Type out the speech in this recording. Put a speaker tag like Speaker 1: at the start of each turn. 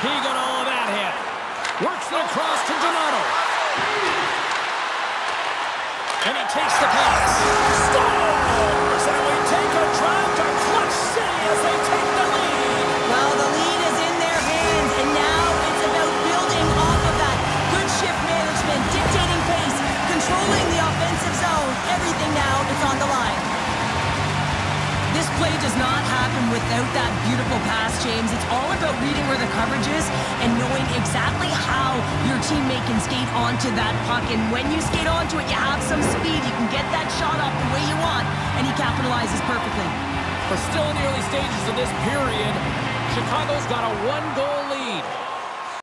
Speaker 1: He got all of that hit. Works it across to Donato. And he takes the pass.
Speaker 2: Play does not happen without that beautiful pass, James. It's all about reading where the coverage is and knowing exactly how your teammate can skate onto that puck. And when you skate onto it, you have some speed. You can get that shot off the way you want, and he capitalizes perfectly.
Speaker 1: We're still in the early stages of this period. Chicago's got a one-goal.